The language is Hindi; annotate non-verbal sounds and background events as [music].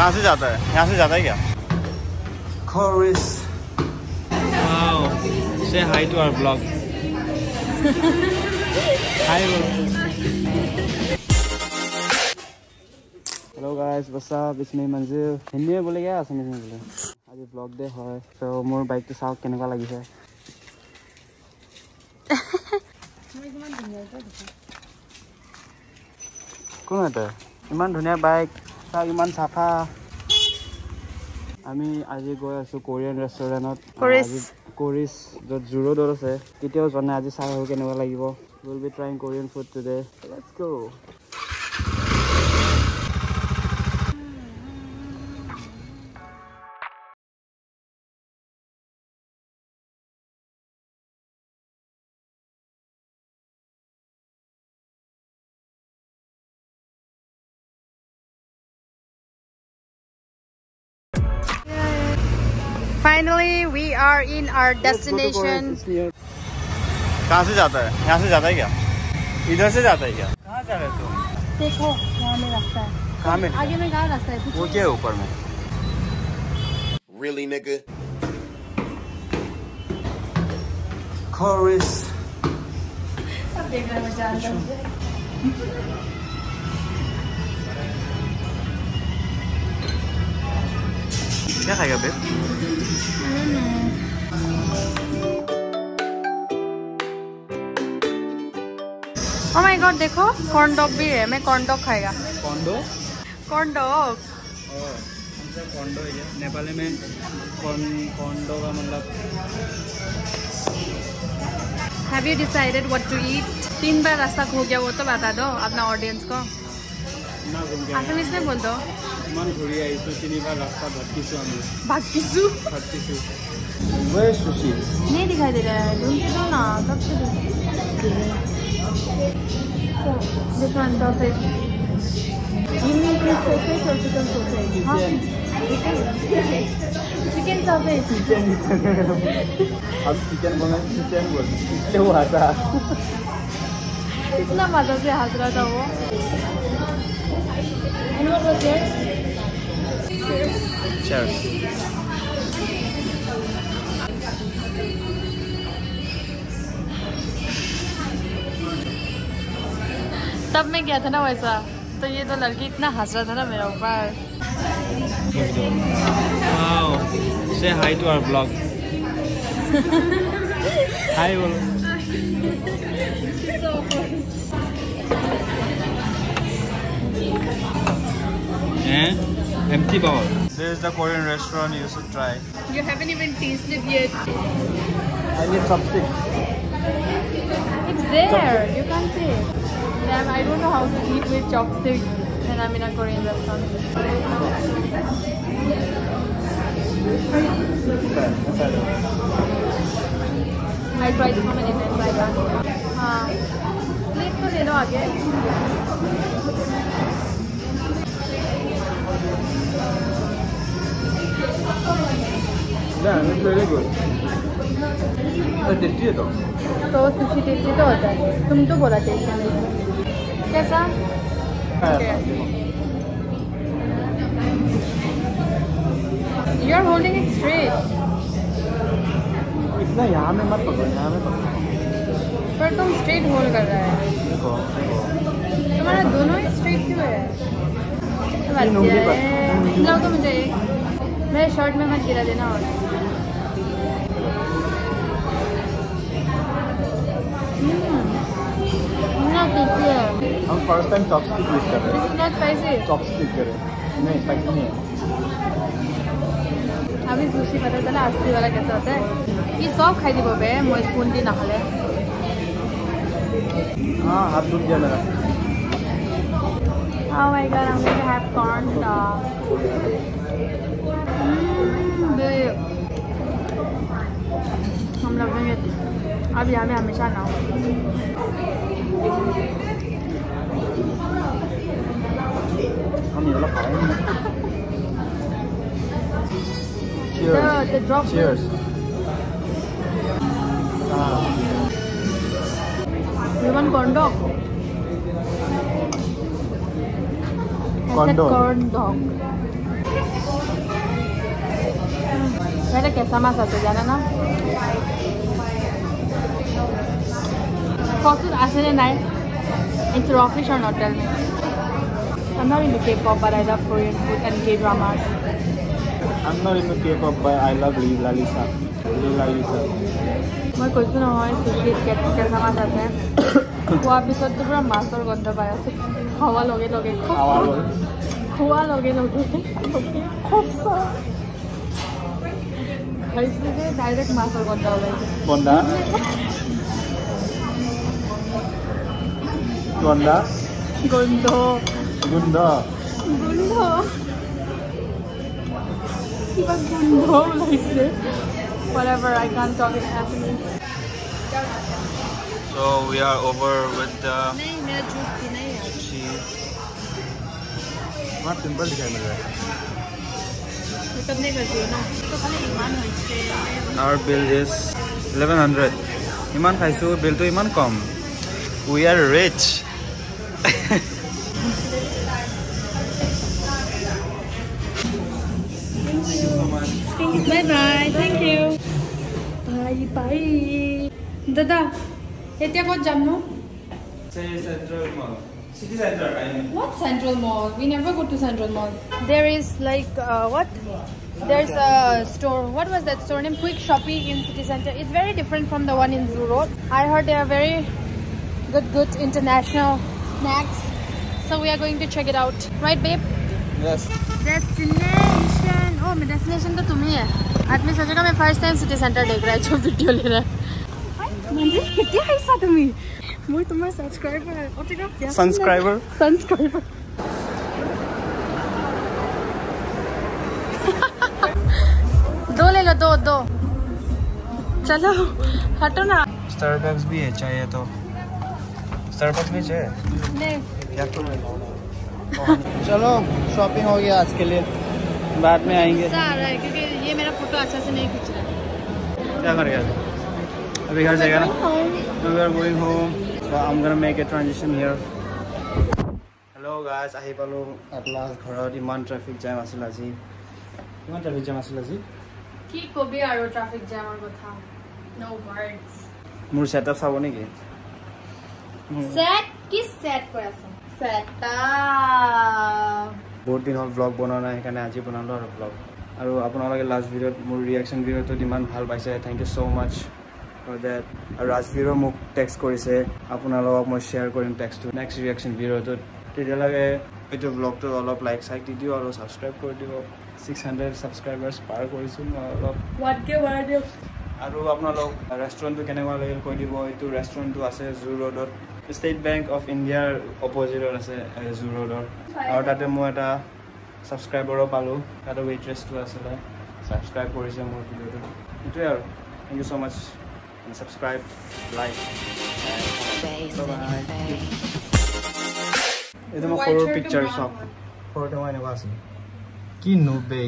कहाँ से जाता है यहाँ से जाता है क्या Chorus. Wow. Say hi to our vlog. hi. Hello guys, what's up? It's me Manzil. Hindi में बोले क्या असमीज में बोले আজি ব্লগ ডে হয় তো মোৰ বাইকটো চাওক কেনেকুৱা লাগিছে কোন এটা ইমান ধুনীয়া বাইক চাওক ইমান চাফা। আমি আজি গৈ আছো কোৰিয়ান ৰেষ্টুৰেণ্টত। কৰিছ। য'ত জু ৰোডত আছে। কেতিয়াও জনাই আজি চাই আহোঁ কেনেকুৱা লাগিব। Will be trying Korean food today let's go' Finally, we are in our destination. कहाँ से जाता है यहाँ से जाता है क्या इधर से जाता है क्या कहाँ जा रहे तुम देखो यहाँ में रास्ता है कहाँ में आगे में कहाँ रास्ता है वो क्या है ऊपर में Really, nigga? Chorus. सब देख रहे हैं मजा आता है क्या खाएगा बेब Oh my God, देखो कॉर्न डॉग भी है मैं कॉर्न डॉग खाएगा। Corn dog corn dog Nepali में का मतलब? तीन बार रास्ता खो गया वो तो बता दो अपना ऑडियंस को। असम बोल दो। ইমান ঘূৰি আহিছোঁ তিনিবাৰ ৰাস্তা ভটকিছোঁ আমি भागीजू ভটকিছোঁ Where is sushi? नहीं दिखाई दे रहा है ढूंढ के दो ना कब से this one sausage You mean fish sausage or chicken sausage? हाँ चिकन sausage चिकन अब चिकन बनाए चिकन बोल इसलिए वो हंसा कितना मजा से हंस रहा था वो And what was yours? Cheers. तब मैं गया था ना वैसा तो ये तो लड़की इतना हंस रहा था ना मेरे ऊपर. Say hi to our vlog. [laughs] hi बोलो empty bowl. This is the Korean restaurant you should try. You haven't even tasted yet. I need something. It's there. You can't see it. Damn, I don't know how to eat with chopsticks when I'm in a Korean restaurant. I tried so many times, I can't. Ah, uh, plate to again. Very good. tasty है तो. तो सुशी टेस्टी तो होता है। तुम तो बोला टेस्टी नहीं कैसा? You are holding it straight इतना यहाँ में मत पकड़ो यहाँ में पकड़ो। पर तुम स्ट्रेट होल्ड कर रहा है। देखो तुम्हारा दोनों ही स्ट्रेट क्यों है? तो मुझे एक। मेरे शर्ट में मत गिरा देना और। हम फर्स्ट टाइम चॉपस्टिक यूज कर रहे हैं नॉट स्पाइसी चॉपस्टिक करें नहीं स्पाइसी नहीं है अभी सुशी पता चला असली वाला कैसा होता है ये सब खाई दी बे मैं स्पून दी नखले हाँ हाथ दुख गया मेरा Oh my god, I'm going to have corn dog. अभी हमें हमेशा ना Cheers. The, the drop Cheers. Ah. You want corn dog? Corn dog. Corn dog. मैंने কচুত আছেনে নাই? It's a fish or not tell me I'm not into K-pop, but I love Korean food and K-dramas. I'm not into K-pop, but I love Lila Lisa. Lila Lisa. মই কৈছোঁ নহয় চুচিত কেঁচা মাছ আছে। খোৱাৰ পিছততো পূৰা মাছৰ গন্ধ পাই আছে। খোৱাৰ লগে লগে Our খোৱাৰ লগে। লগে সঁচা খাইছোঁ যে ডাইৰেক্ট মাছৰ গন্ধ ওলাইছে। Bonda. Bonda. গন্ধ Gunda. গোন্ধ কিবা গোন্ধ ওলাইছে whatever I can't talk in Assamese So we are over with the नहीं मेरा जूस पीना ही है cheese. बहुत सिंपल दिखाई मिल रहा है मैं तब नहीं करती हूँ ना तो खाली ईमान हो इससे Our bill is 1100. ইমান খাইছো বিলটো ইমান কম we are rich Bye bye. Thank you. Bye bye. দাদা এতিয়া ক'ত যাম no city centre What Central Mall? We never go to Central Mall. There is like uh, what? There's a store. What was that store name? Quick Shopping in City Center. It's very different from the one in Zoo Road. I heard they are very good, good international snacks. So we are going to check it out. Right, babe? Yes. Destination. Oh, my destination तो तुम ही है आदमी सोचेगा मैं फ़र्स्ट टाइम सिटी सेंटर देख रहा है जो वीडियो ले रहा है मंजिल कितनी हाइसा तुम्ही वो तुम्हारा सब्सक्राइबर है और तेरा क्या सब्सक्राइबर सब्सक्राइबर दो ले लो दो दो चलो हटो ना स्टारबक्स भी है चाहिए तो स्टारबक्स भी चाहिए नहीं क्या चलो शॉपिंग हो गया आज के लिए बाद में आएंगे गुस्सा आ रहा है क्योंकि ये मेरा फोटो अच्छा से नहीं खींच रहा है क्या करेगा अभी घर जाएगा ना Now we are going home. So I'm gonna make a transition here. Hello guys, আহি পালোঁ at last ঘৰত ইমান ট্ৰেফিক জাম আছিল আজি কিমান ট্ৰেফিক জাম আছিল আজি কি কবি আৰু ট্ৰাফিক জামৰ কথা নো ৱৰ্ডছ মোৰ ছেটআপ চাব নেকি সেট কি আছে? সেটা বহুত দিন হ'ল ব্লগ বনোৱা নাই সেইকাৰণে আজি বনালোঁ আৰু ব্লগ আৰু আপোনালোকে লাষ্ট ভিডিঅ'ত মোৰ ৰিয়েকশ্যন ভিডিঅ'টোত ইমান ভাল পাইছে thank you so' much for that আৰু ৰাজবীৰো মোক টেক্সট কৰিছে আপোনালোকক মই শ্বেয়াৰ কৰিম টেক্সটটো নেক্সট ৰিয়েকশ্যন ভিডিঅ'টোত তেতিয়ালৈকে এইটো ব্লগটো অলপ লাইক চাইক দি দিওঁ আৰু ছাবস্ক্ৰাইব কৰি দিব ছিক্স হাণ্ড্ৰেড ছাবস্ক্ৰাইবাৰ্ছ পাৰ কৰিছোঁ মই অলপ। আৰু আপোনালোক ৰেষ্টুৰেণ্টটো কেনেকুৱা লাগিল কৈ দিব। এইটো ৰেষ্টুৰেণ্টটো আছে জু ৰোডত ষ্টেট বেংক অফ ইণ্ডিয়াৰ অপজিটত আছে জু ৰোডৰ আৰু তাতে মই এটা ছাবস্ক্ৰাইবাৰো পালোঁ তাতে ৱেইট্ৰেছটো আছিলে। ছাবস্ক্ৰাইব কৰিছে মোৰ ভিডিঅ'টো সেইটোৱে আৰু। Thank you so' much subscribe like এইটো মই সৰুৰ পিকচাৰ চাওক সৰুতে মই এনেকুৱা আছিল। কি নো বে